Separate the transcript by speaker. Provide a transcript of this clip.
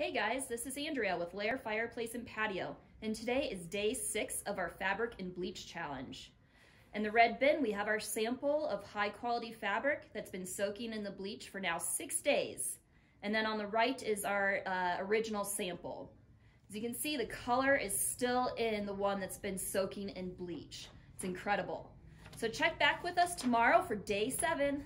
Speaker 1: Hey guys, this is Andrea with Lehrer Fireplace and Patio, and today is day six of our Fabric and Bleach Challenge. In the red bin, we have our sample of high quality fabric that's been soaking in the bleach for now six days. And then on the right is our uh, original sample. As you can see, the color is still in the one that's been soaking in bleach. It's incredible. So check back with us tomorrow for day seven.